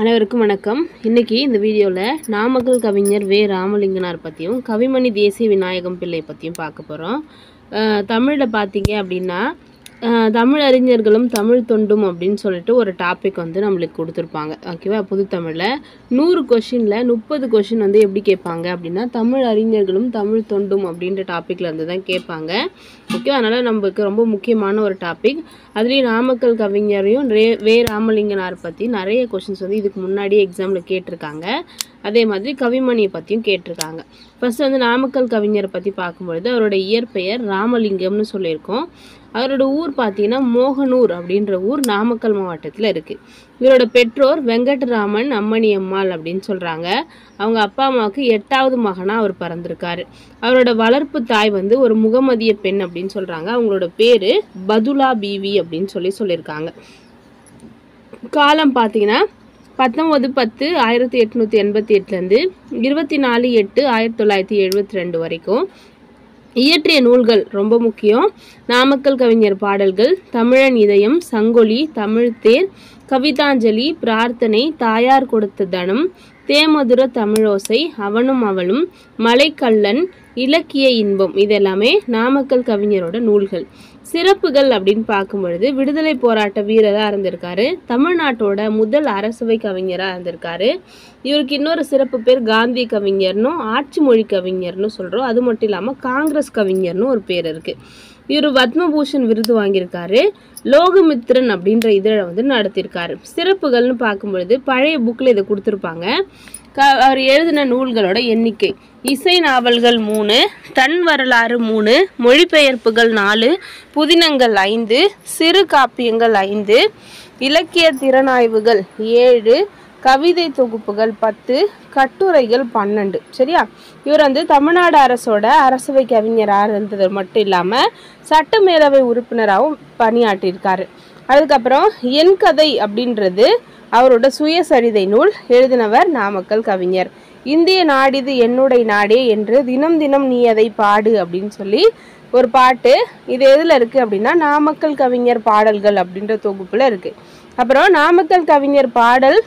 அனைவருக்கும் வணக்கம். இன்னைக்கு இந்த வீடியோவில் நாமக்கல் கவிஞர் வே. ராமலிங்கனார் பற்றியும் கவிமணி தேசிய விநாயகம் பிள்ளை பற்றியும் பார்க்க போகிறோம் தமிழில் பார்த்தீங்க அப்படின்னா தமிழ் அறிஞர்களும் தமிழ் தொண்டும் அப்படின்னு சொல்லிட்டு ஒரு டாபிக் வந்து நம்மளுக்கு கொடுத்துருப்பாங்க. ஓகேவா புது தமிழில். நூறு கொஷினில் முப்பது கொஷின் வந்து எப்படி கேட்பாங்க அப்படின்னா தமிழ் அறிஞர்களும் தமிழ் தொண்டும் அப்படின்ற டாப்பிக்கில் இருந்து தான் கேட்பாங்க. ஓகேவா அதனால் நம்மளுக்கு ரொம்ப முக்கியமான ஒரு டாபிக் அதுலேயும் நாமக்கல் கவிஞரையும் ரே வே ராமலிங்கனார் பற்றி நிறைய கொஷின்ஸ் வந்து இதுக்கு முன்னாடியே எக்ஸாமில் கேட்டிருக்காங்க. அதே மாதிரி கவிமணியை பற்றியும் கேட்டிருக்காங்க. ஃபஸ்ட்டு வந்து நாமக்கல் கவிஞரை பற்றி பார்க்கும்பொழுது அவரோட இயற்பெயர் ராமலிங்கம்னு சொல்லியிருக்கோம். அவரோட ஊர் பார்த்தீங்கன்னா மோகனூர் அப்படின்ற ஊர் நாமக்கல் மாவட்டத்தில் இருக்குது இவரோட பெற்றோர் வெங்கட்ராமன் அம்மணி அம்மாள் அப்படின்னு சொல்கிறாங்க அவங்க அப்பா அம்மாவுக்கு எட்டாவது மகனாக அவர் பிறந்திருக்காரு. அவரோட வளர்ப்பு தாய் வந்து ஒரு முகமதிய பெண் அப்படின்னு சொல்கிறாங்க அவங்களோட பேர் பதுலா பீவி அப்படின்னு சொல்லி சொல்லியிருக்காங்க. காலம் பார்த்தீங்கன்னா பத்தொம்போது பத்து ஆயிரத்தி எட்நூற்றி எண்பத்தி எட்டுலேருந்து இருபத்தி நாலு எட்டு ஆயிரத்தி தொள்ளாயிரத்தி எழுபத்தி ரெண்டு வரைக்கும் இயற்றிய நூல்கள் ரொம்ப முக்கியம். நாமக்கல் கவிஞர் பாடல்கள் தமிழன் இதயம் சங்கொலி தமிழ்த்தேர் கவிதாஞ்சலி பிரார்த்தனை தாயார் கொடுத்த தனம் தேமதுர தமிழோசை அவனும் அவளும் மலைக்கல்லன் இலக்கிய இன்பம் இதெல்லாமே நாமக்கல் கவிஞரோட நூல்கள். சிறப்புகள் அப்படின்னு பார்க்கும் பொழுது விடுதலை போராட்ட வீரராக இருந்திருக்காரு. தமிழ்நாட்டோட முதல் அரசவை கவிஞராக இருந்திருக்காரு. இவருக்கு இன்னொரு சிறப்பு பேர் காந்தி கவிஞர்னும் ஆட்சி மொழி கவிஞர்னு சொல்கிறோம் அது மட்டும் இல்லாமல் காங்கிரஸ் கவிஞர்னு ஒரு பேர் இருக்குது இவர் பத்மபூஷன் விருது வாங்கியிருக்காரு. லோகமித்ரன் அப்படின்ற இதழை வந்து நடத்தியிருக்காரு. சிறப்புகள்னு பார்க்கும்பொழுது பழைய புக்கில் இதை கொடுத்துருப்பாங்க. க அவர் எழுதின நூல்களோட எண்ணிக்கை. இசை நாவல்கள் மூணு தன் வரலாறு மூணு மொழிபெயர்ப்புகள் நாலு புதினங்கள் ஐந்து சிறு காப்பியங்கள் ஐந்து இலக்கிய திறனாய்வுகள் ஏழு கவிதை தொகுப்புகள் பத்து கட்டுரைகள் பன்னெண்டு. சரியா? இவர் வந்து தமிழ்நாடு அரசோட அரசவை கவிஞராக இருந்தது மட்டும் இல்லாமல் சட்டமேலவை உறுப்பினராகவும் பணியாற்றியிருக்காரு. அதுக்கப்புறம் என் கதை அப்படின்றது அவரோட சுயசரிதை நூல் எழுதினவர் நாமக்கல் கவிஞர். இந்திய நாடிது என்னுடைய நாடே என்று தினம் தினம் நீ அதை பாடு அப்படின்னு சொல்லி ஒரு பாட்டு இது எதில் இருக்குது அப்படின்னா நாமக்கல் கவிஞர் பாடல்கள் அப்படின்ற தொகுப்பில் இருக்குது அப்புறம் நாமக்கல் கவிஞர் பாடல்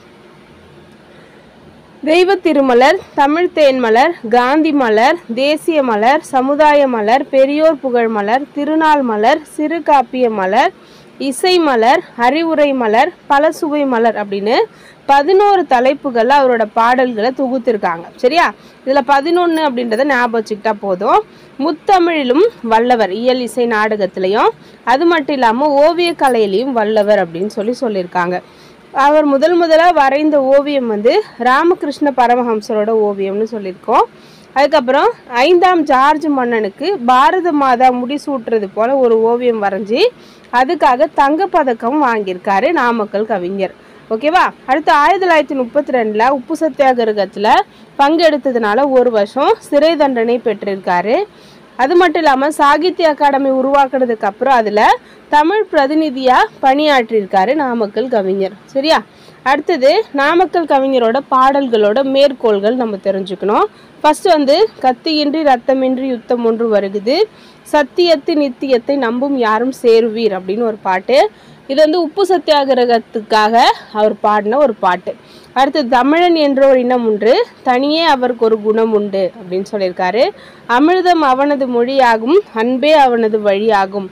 தெய்வ திருமலர் தமிழ் தேன்மலர் காந்தி மலர் தேசிய மலர் சமுதாய மலர் பெரியோர் புகழ் மலர் திருநாள் மலர் சிறு காப்பிய மலர் இசை மலர் அறிவுரை மலர் பலசுவை மலர் அப்படின்னு பதினோரு தலைப்புகளில் அவரோட பாடல்களை தொகுத்திருக்காங்க. சரியா? இதில் பதினொன்று அப்படின்றத ஞாபகம் வச்சுக்கிட்டா போதும். முத்தமிழிலும் வல்லவர் இயல் இசை நாடகத்திலையும். அது மட்டும் இல்லாமல் ஓவியக்கலையிலையும் வல்லவர் அப்படின்னு சொல்லி சொல்லியிருக்காங்க. அவர் முதல் முதலாக வரைந்த ஓவியம் வந்து ராமகிருஷ்ண பரமஹம்சரோட ஓவியம்னு சொல்லியிருக்கோம். அதுக்கப்புறம் ஐந்தாம் ஜார்ஜ் மன்னனுக்கு பாரத மாதா முடிசூட்டுறது போல ஒரு ஓவியம் வரைஞ்சி அதுக்காக தங்கப்பதக்கம் வாங்கியிருக்காரு நாமக்கல் கவிஞர். ஓகேவா? அடுத்து ஆயிரத்தி தொள்ளாயிரத்தி முப்பத்தி ரெண்டில் உப்பு சத்தியாகிரகத்தில் பங்கெடுத்ததுனால ஒரு வருஷம் சிறை தண்டனை பெற்றிருக்காரு. அது மட்டும் இல்லாமல் சாகித்ய அகாடமி உருவாக்குனதுக்கு அப்புறம் அதில் தமிழ் பிரதிநிதியாக பணியாற்றியிருக்காரு நாமக்கல் கவிஞர். சரியா? அடுத்தது நாமக்கல் கவிஞரோட பாடல்களோட மேற்கோள்கள் நம்ம தெரிஞ்சுக்கணும். ஃபஸ்ட்டு வந்து கத்தியின்றி ரத்தமின்றி யுத்தம் ஒன்று வருகுது. சத்தியத்து நித்தியத்தை நம்பும் யாரும் சேருவீர் அப்படின்னு ஒரு பாட்டு. இது வந்து உப்பு சத்தியாகிரகத்துக்காக அவர் பாடின ஒரு பாட்டு. அடுத்து தமிழன் என்ற ஒரு இனம் உண்டு தனியே அவருக்கு ஒரு குணம் உண்டு அப்படின்னு சொல்லியிருக்காரு. அமிர்தம் அவனது மொழியாகும் அன்பே அவனது வழியாகும்.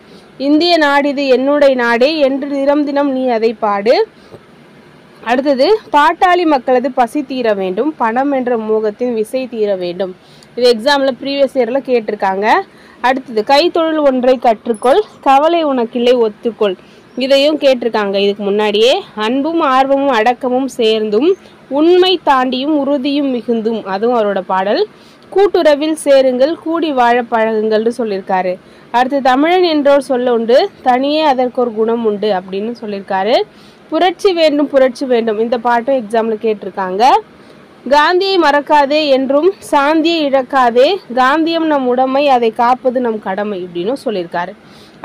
இந்திய நாடிது என்னுடைய நாடே என்று தினம் தினம் நீ அதை பாடு. அடுத்தது பாட்டாளி மக்களது பசி தீர வேண்டும் பணம் என்ற மோகத்தின் விசை தீர வேண்டும். இது எக்ஸாமில் ப்ரீவியஸ் இயரில் கேட்டிருக்காங்க. அடுத்தது கைத்தொழில் ஒன்றை கற்றுக்கொள் கவலை உனக்கில்லை ஒத்துக்கொள். இதையும் கேட்டிருக்காங்க இதுக்கு முன்னாடியே. அன்பும் ஆர்வமும் அடக்கமும் சேர்ந்தும் உண்மை தாண்டியும் உறுதியும் மிகுந்தும். அதுவும் அவரோட பாடல். கூட்டுறவில் சேருங்கள் கூடி வாழ பழகுங்கள்னு சொல்லியிருக்காரு. அடுத்து தமிழன் என்றோர் சொல்ல உண்டு தனியே அதற்கு ஒரு குணம் உண்டு அப்படின்னு சொல்லியிருக்காரு. புரட்சி வேண்டும் புரட்சி வேண்டும். இந்த பாட்டும் எக்ஸாமில் கேட்டிருக்காங்க. காந்தியை மறக்காதே என்றும் சாந்தியை இழக்காதே. காந்தியம் நம் உடைமை அதை காப்பது நம் கடமை இப்படின்னு சொல்லியிருக்காரு.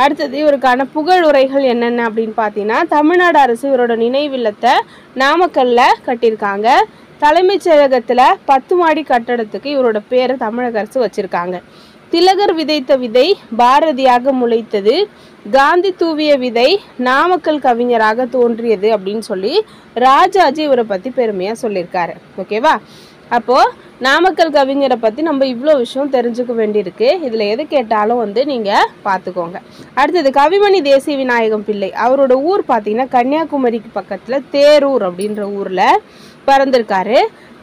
அடுத்தது இவருக்கான புகழ் உரைகள் என்னென்ன அப்படின்னு பார்த்தீங்கன்னா தமிழ்நாடு அரசு இவரோட நினைவில்லத்தை நாமக்கல்ல கட்டியிருக்காங்க. தலைமைச் செயலகத்தில் பத்து மாடி கட்டடத்துக்கு இவரோட பேரை தமிழக அரசு வச்சுருக்காங்க. திலகர் விதைத்த விதை பாரதியாக முளைத்தது. காந்தி தூவிய விதை நாமக்கல் கவிஞராக தோன்றியது அப்படின்னு சொல்லி ராஜாஜி இவரை பற்றி பெருமையாக சொல்லியிருக்காரு. ஓகேவா? அப்போது நாமக்கல் கவிஞரை பற்றி நம்ம இவ்வளோ விஷயம் தெரிஞ்சுக்க வேண்டியிருக்கு. இதில் எது கேட்டாலும் வந்து நீங்கள் பார்த்துக்கோங்க அடுத்தது கவிமணி தேசிய விநாயகம் பிள்ளை. அவரோட ஊர் பார்த்தீங்கன்னா கன்னியாகுமரிக்கு பக்கத்தில் தேரூர் அப்படின்ற ஊரில் பிறந்திருக்காரு.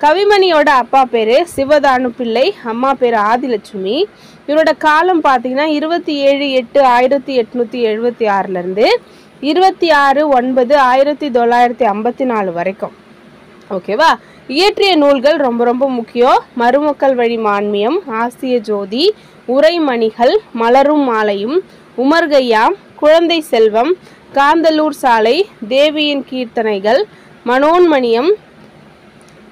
கவிமணியோட அப்பா பேர் சிவதானு பிள்ளை அம்மா பேர் ஆதிலட்சுமி. இவரோட காலம் பார்த்தீங்கன்னா இருபத்தி ஏழு எட்டு ஆயிரத்தி எட்நூற்றி எழுபத்தி ஆறுலேருந்து இருபத்தி ஆறு ஒன்பது ஆயிரத்தி தொள்ளாயிரத்தி ஐம்பத்தி நாலு வரைக்கும். ஓகேவா? இயற்றிய நூல்கள் ரொம்ப ரொம்ப முக்கியம். மருமக்கள் வழி மான்மியம் ஆசிய ஜோதி உரைமணிகள் மலரும் மாலையும் உமர்கையாம் குழந்தை செல்வம் காந்தலூர் சாலை தேவியின் கீர்த்தனைகள் மனோன்மணியம்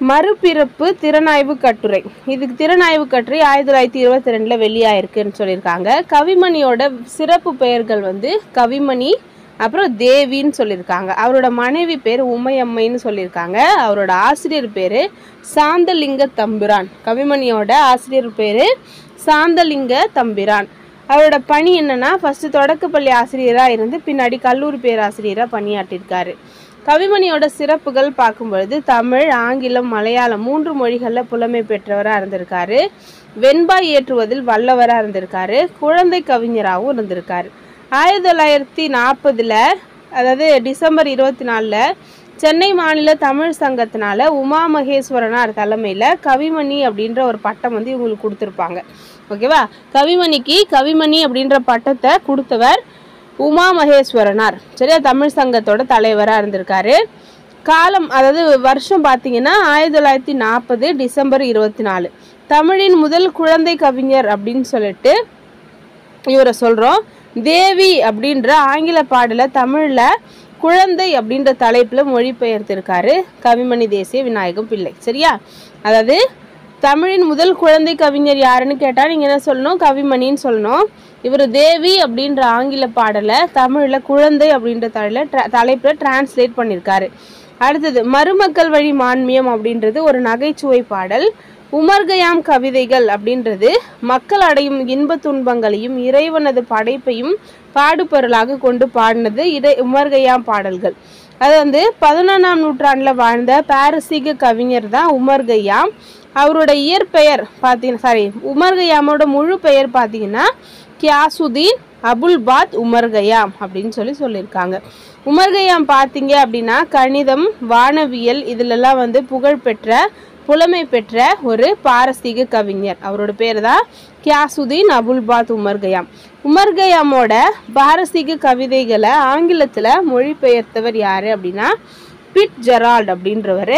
மறுபிறப்பு திறனாய்வு கட்டுரை. இதுக்கு திறனாய்வு கட்டுரை ஆயிரத்தி தொள்ளாயிரத்தி இருபத்தி ரெண்டில் வெளியாயிருக்குன்னு சொல்லியிருக்காங்க. கவிமணியோட சிறப்பு பெயர்கள் வந்து கவிமணி அப்புறம் தேவின்னு சொல்லியிருக்காங்க. அவரோட மனைவி பேர் உமையம்மைன்னு சொல்லியிருக்காங்க. அவரோட ஆசிரியர் பேர் சாந்தலிங்க தம்பிரான். கவிமணியோட ஆசிரியர் பேர் சாந்தலிங்க தம்பிரான். அவரோட பணி என்னென்னா ஃபஸ்ட்டு தொடக்கப்பள்ளி ஆசிரியராக இருந்து பின்னாடி கல்லூரி பேராசிரியராக பணியாற்றியிருக்காரு கவிமணியோட சிறப்புகள் பார்க்கும்பொழுது தமிழ் ஆங்கிலம் மலையாளம் மூன்று மொழிகளில் புலமை பெற்றவராக இருந்திருக்காரு. வெண்பாய் ஏற்றுவதில் வல்லவராக இருந்திருக்காரு. குழந்தை கவிஞராகவும் இருந்திருக்காரு. ஆயிரத்தி தொள்ளாயிரத்தி நாற்பதில் அதாவது டிசம்பர் இருபத்தி நாலில் சென்னை மாநில தமிழ் சங்கத்தினால உமா மகேஸ்வரனார் தலைமையில் கவிமணி அப்படின்ற ஒரு பட்டம் வந்து இவங்களுக்கு கொடுத்துருப்பாங்க. ஓகேவா? கவிமணிக்கு கவிமணி அப்படின்ற பட்டத்தை கொடுத்தவர் உமா மகேஸ்வரனார். சரியா? தமிழ் சங்கத்தோட தலைவராக இருந்திருக்காரு. காலம் அதாவது வருஷம் பார்த்தீங்கன்னா ஆயிரத்தி தொள்ளாயிரத்தி நாற்பது டிசம்பர் இருபத்தி நாலு. தமிழின் முதல் குழந்தை கவிஞர் அப்படின்னு சொல்லிட்டு இவரை சொல்கிறோம் தேவி அப்படின்ற ஆங்கில பாடலை தமிழில் குழந்தை அப்படின்ற தலைப்பில் மொழிபெயர்த்திருக்காரு கவிமணி தேசிய விநாயகம் பிள்ளை. சரியா? அதாவது தமிழின் முதல் குழந்தை கவிஞர் யாருன்னு கேட்டால் நீங்கள் என்ன சொல்லணும்? கவிமணின்னு சொல்லணும். இவர் தேவி அப்படின்ற ஆங்கில பாடலை தமிழில் குழந்தை அப்படின்ற தலையில் தலைப்பில் டிரான்ஸ்லேட் பண்ணியிருக்காரு அடுத்தது மருமக்கள் வழி மான்மியம் அப்படின்றது ஒரு நகைச்சுவை பாடல். உமர்கயாம் கவிதைகள் அப்படின்றது மக்கள் அடையும் இன்ப துன்பங்களையும் இறைவனது படைப்பையும் பாடுபொருளாக கொண்டு பாடினது இதை உமர்கயாம் பாடல்கள். அது வந்து பதினொன்றாம் நூற்றாண்டில் வாழ்ந்த பாரசீக கவிஞர் தான் உமர்கயாம். அவரோட இயற்பெயர் பார்த்தீங்கன்னா சாரி உமர்கயாமோட முழு பெயர் பார்த்தீங்கன்னா கியாசுதீன் அபுல் பாத் உமர்கயாம் அப்படின்னு சொல்லி சொல்லியிருக்காங்க. உமர்கயாம் பார்த்தீங்க அப்படின்னா கணிதம் வானவியல் இதிலெல்லாம் வந்து புகழ்பெற்ற புலமை பெற்ற ஒரு பாரசீக கவிஞர். அவரோட பேர் தான் கியாசுதீன் அபுல் பாத் உமர்கயாம் உமர்கயாமோட பாரசீக கவிதைகளை ஆங்கிலத்தில் மொழிபெயர்த்தவர் யார் அப்படின்னா பிட் ஜெரால்ட் அப்படின்றவர்.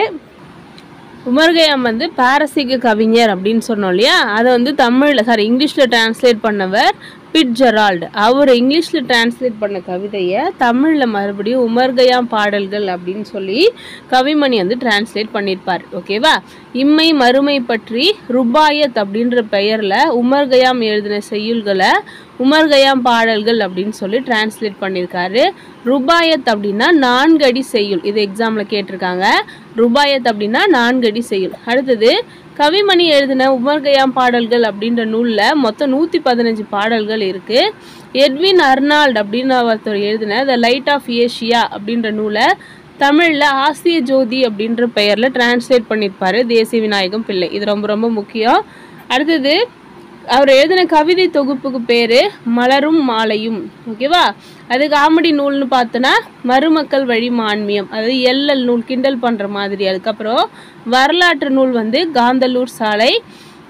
உமர்கயாம் வந்து பாரசீக கவிஞர் அப்படின்னு சொன்னோம் இல்லையா? அதை வந்து தமிழில் சாரி இங்கிலீஷில் டிரான்ஸ்லேட் பண்ணவர் ஃபிட்ஜெரால்டு அவர் இங்கிலீஷில் டிரான்ஸ்லேட் பண்ண கவிதையை தமிழில் மறுபடியும் உமர்கயாம் பாடல்கள் அப்படின்னு சொல்லி கவிமணி வந்து டிரான்ஸ்லேட் பண்ணியிருப்பார் ஓகேவா இம்மை மறுமை பற்றி ருபாயத் அப்படின்ற பெயரில் உமர்கயாம் எழுதின செய்யுள்களை உமர்கயாம் பாடல்கள் அப்படின்னு சொல்லி டிரான்ஸ்லேட் பண்ணியிருக்காரு ருபாயத் அப்படின்னா நான்கு அடி செய்யுள். இது எக்ஸாமில் கேட்டிருக்காங்க. ருபாயத் அப்படின்னா நான்கு அடி செய்யுள். அடுத்தது கவிமணி எழுதின உமர்கயாம் பாடல்கள் அப்படின்ற நூலில் மொத்தம் நூற்றி பதினஞ்சு பாடல்கள் இருக்குது எட்வின் அர்னால்ட் அப்படின்னு ஒருத்தர் எழுதின த லைட் ஆஃப் ஏஷியா அப்படின்ற நூலை தமிழில் ஆசிய ஜோதி அப்படின்ற பெயரில் டிரான்ஸ்லேட் பண்ணியிருப்பாரு தேசிய விநாயகம் பிள்ளை. இது ரொம்ப ரொம்ப முக்கியம். அடுத்தது அவர் எழுதின கவிதை தொகுப்புக்கு பேர் மலரும் மாலையும். ஓகேவா? அது காமெடி நூல்னு பார்த்தோன்னா மருமக்கள் வழி மான்மியம். அதாவது எல்எல் நூல் கிண்டல் பண்ணுற மாதிரி. அதுக்கப்புறம் வரலாற்று நூல் வந்து காந்தலூர் சாலை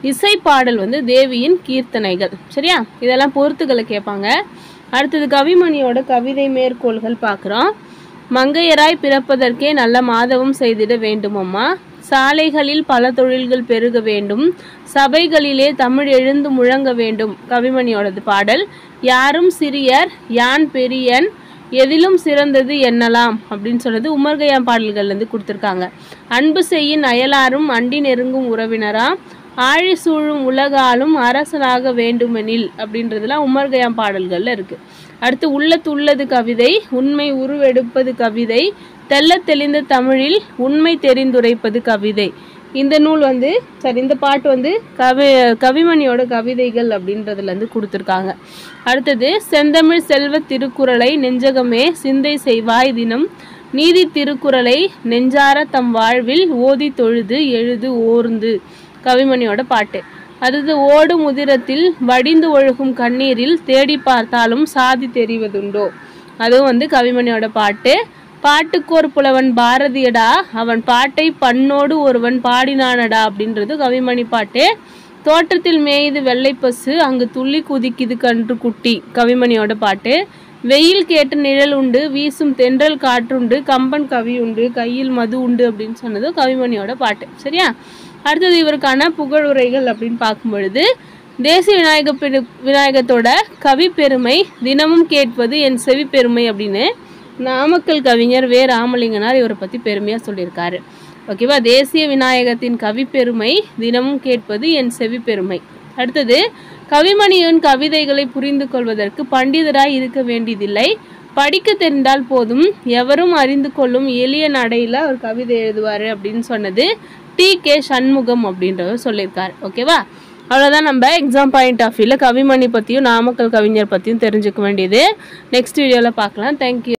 இசை பாடல் வந்து தேவியின் கீர்த்தனைகள். சரியா? இதெல்லாம் பொறுத்துக்களை கேட்பாங்க. அடுத்தது கவிமணியோட கவிதை மேற்கோள்கள் பார்க்குறோம். மங்கையராய் பிறப்பதற்கே நல்ல மாதவம் செய்திட வேண்டுமம்மா. சாலைகளில் பல தொழில்கள் பெருக வேண்டும். சபைகளிலே தமிழ் எழுந்து முழங்க வேண்டும். கவிமணியோடது பாடல் யாரும் சிறியர் யான் பெரியன் எதிலும் சிறந்தது என்னலாம்? அப்படின்னு சொன்னது உமர்கயாம் பாடல்கள்லேருந்து கொடுத்துருக்காங்க. அன்பு செய்யின் அயலாரும் அண்டி நெருங்கும் உறவினராம் ஆழி சூழும் உலகாலும் அரசனாக வேண்டுமெனில் அப்படின்றதுலாம் உமர்கையாம் பாடல்கள்ல இருக்கு. அடுத்து உள்ளத்துள்ளது கவிதை உண்மை உருவெடுப்பது கவிதை தெல்ல தெளிந்த தமிழில் உண்மை தெரிந்துரைப்பது கவிதை. இந்த நூல் வந்து சரி இந்த பாட்டு வந்து கவி கவிமணியோட கவிதைகள் அப்படின்றதுலேருந்து கொடுத்துருக்காங்க. அடுத்தது செந்தமிழ் செல்வ திருக்குறளை நெஞ்சகமே சிந்தை செய்வாய் தினம் நீதி திருக்குறளை நெஞ்சார தம் வாழ்வில் ஓதி தொழுது எழுது ஓர்ந்து. கவிமணியோட பாட்டு. அடுத்து ஓடு முதிரத்தில் வடிந்து ஒழுகும் கண்ணீரில் தேடி பார்த்தாலும் சாதி தெரிவதுண்டோ? அதுவும் வந்து கவிமணியோட பாட்டு. பாட்டுக்கோர் புலவன் பாரதியடா அவன் பாட்டை பண்ணோடு ஒருவன் பாடினானடா அப்படின்றது கவிமணி பாட்டு. தோட்டத்தில் மேயுது வெள்ளை பசு அங்கு துள்ளி குதிக்குது கன்று குட்டி கவிமணியோட பாட்டு. வெயில் கேட்டு நிழல் உண்டு வீசும் தென்றல் காற்றுண்டு கம்பன் கவி உண்டு கையில் மது உண்டு அப்படின்னு சொன்னது கவிமணியோட பாட்டு. சரியா? அடுத்தது இவருக்கான புகழுரைகள் அப்படின்னு பார்க்கும் பொழுது தேசிய விநாயக பெரு விநாயகத்தோட கவி பெருமை தினமும் கேட்பது என் செவி பெருமை அப்படின்னு நாமக்கல் கவிஞர் வே. ராமலிங்கனார் இவரை பற்றி பெருமையாக சொல்லியிருக்காரு. ஓகேவா? தேசிய விநாயகத்தின் கவி பெருமை தினமும் கேட்பது என் செவி பெருமை அடுத்தது கவிமணியின் கவிதைகளை புரிந்து கொள்வதற்கு பண்டிதராய் இருக்க வேண்டியதில்லை. படிக்க தெரிந்தால் போதும். எவரும் அறிந்து கொள்ளும் எளிய நடையில் அவர் கவிதை எழுதுவார் அப்படின்னு சொன்னது டி. கே. சண்முகம் அப்படின்றவர் சொல்லியிருக்கார். ஓகேவா? அவ்வளோதான் நம்ம எக்ஸாம் பாயிண்ட் ஆஃப் வியூவில் கவிமணி பற்றியும் நாமக்கல் கவிஞர் பற்றியும் தெரிஞ்சுக்க வேண்டியது. நெக்ஸ்ட் வீடியோவில் பார்க்கலாம். தேங்க்யூ